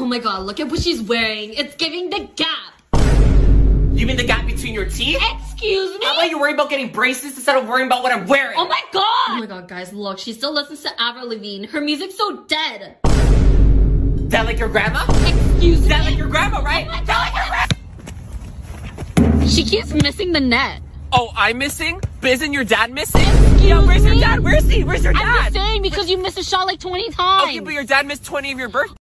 Oh my god, look at what she's wearing. It's giving the gap. You mean the gap between your teeth? Excuse me? How about you worry about getting braces instead of worrying about what I'm wearing? Oh my god! Oh my god, guys, look, she still listens to Avril Lavigne. Her music's so dead. That like your grandma? Excuse me? That like your grandma, right? Oh that like your grandma? She keeps missing the net. Oh, I'm missing? Biz and your dad missing? Excuse yeah, where's your dad? Where's he? Where's your dad? I'm just saying because you missed a shot like 20 times. Okay, but your dad missed 20 of your birthdays.